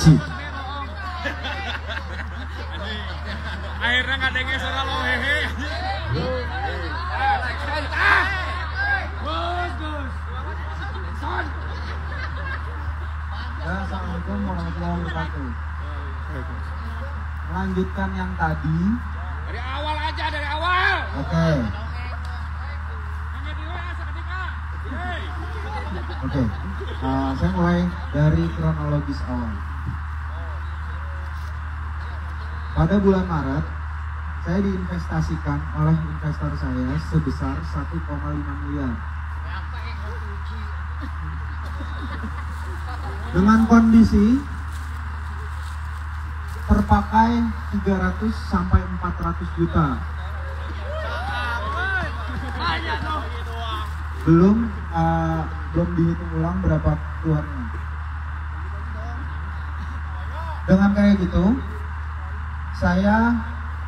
Cik. Akhirnya nggak yang suara lo hehe. Ya, Assalamualaikum warahmatullahi wabarakatuh. Melanjutkan yang tadi. Dari awal aja, dari awal. Oke. Seketika. Yeay. Oke. Uh, saya mulai dari kronologis awal. Pada bulan Maret, saya diinvestasikan oleh investor saya sebesar 1,5 miliar. Dengan kondisi terpakai 300 sampai 400 juta. Belum uh, belum dihitung ulang berapa keluarnya. Dengan kayak gitu, saya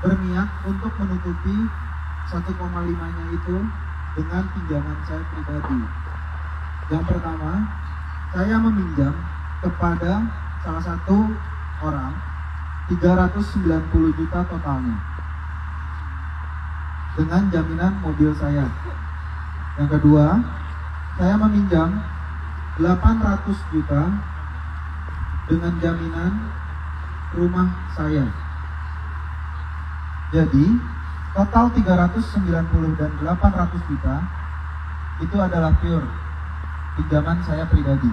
berniat untuk menutupi 1,5-nya itu dengan pinjaman saya pribadi. Yang pertama, saya meminjam kepada salah satu orang 390 juta totalnya dengan jaminan mobil saya. Yang kedua, saya meminjam 800 juta dengan jaminan rumah saya. Jadi, total 390 dan 800 juta itu adalah pure pinjaman saya pribadi.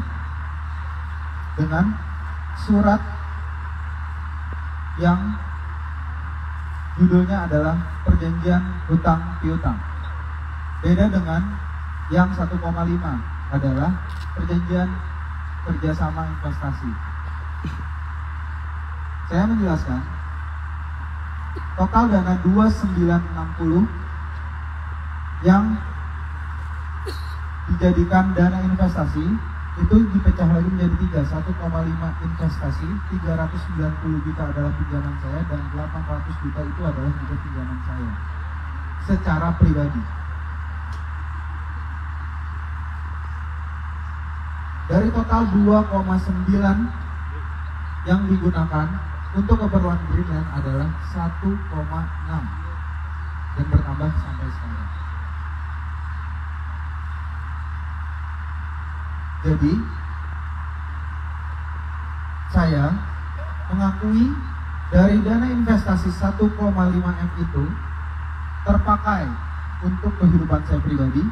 Dengan surat yang judulnya adalah perjanjian hutang piutang. Beda dengan yang 1,5 adalah perjanjian kerjasama investasi. Saya menjelaskan total dana 2960 yang dijadikan dana investasi itu dipecah lagi menjadi tiga 1,5 investasi 390 juta adalah pinjaman saya dan 800 juta itu adalah juga pinjaman saya. Secara pribadi. Dari total 2,9 yang digunakan untuk keperluan Greenland adalah 1,6 dan bertambah sampai sekarang Jadi saya mengakui dari dana investasi 1,5 M itu terpakai untuk kehidupan saya pribadi.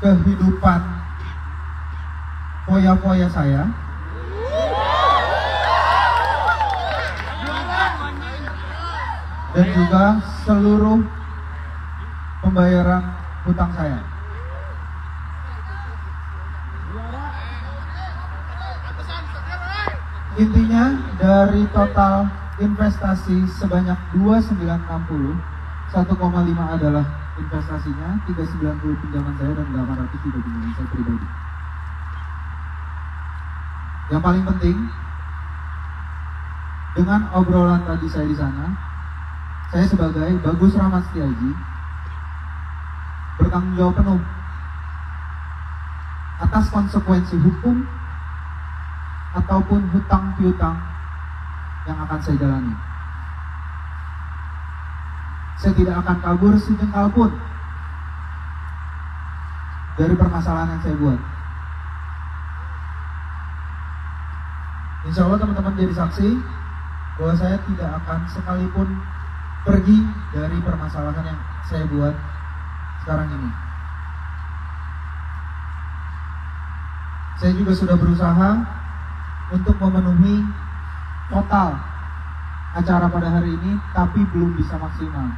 Kehidupan foya-foya saya. Dan juga seluruh pembayaran hutang saya. Intinya dari total investasi sebanyak 2960, 1,5 adalah investasinya, 390 pinjaman saya dan 800 tidak pinjaman saya pribadi. Yang paling penting dengan obrolan tadi saya di sana, saya sebagai Bagus Rahmat Setiaji bertanggung jawab penuh atas konsekuensi hukum ataupun hutang piutang yang akan saya jalani. Saya tidak akan kabur sejengkal pun dari permasalahan yang saya buat. Insya Allah teman-teman jadi saksi bahwa saya tidak akan sekalipun pergi dari permasalahan yang saya buat sekarang ini. Saya juga sudah berusaha untuk memenuhi total acara pada hari ini, tapi belum bisa maksimal.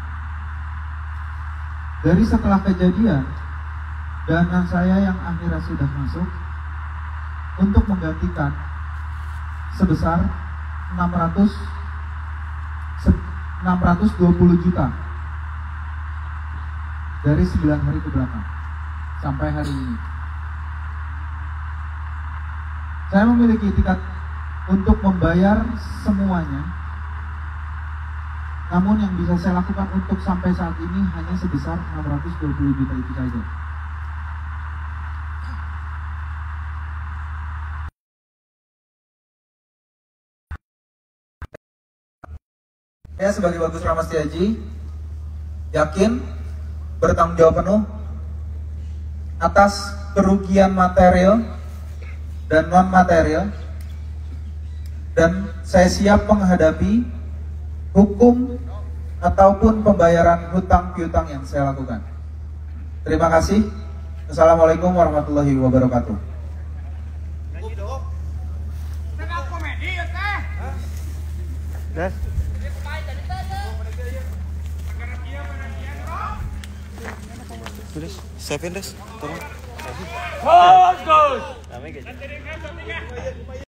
Dari setelah kejadian, dana saya yang akhirnya sudah masuk untuk menggantikan sebesar 600 620 juta dari 9 hari ke belakang sampai hari ini. Saya memiliki tiket untuk membayar semuanya. Namun yang bisa saya lakukan untuk sampai saat ini hanya sebesar 620 juta itu saja. Saya sebagai Bagus Ramastiaji yakin bertanggung jawab penuh atas kerugian material dan non material dan saya siap menghadapi hukum ataupun pembayaran hutang piutang yang saya lakukan. Terima kasih. Assalamualaikum warahmatullahi wabarakatuh. Tengah Tulis, Seven, Das. Tolong. Namanya.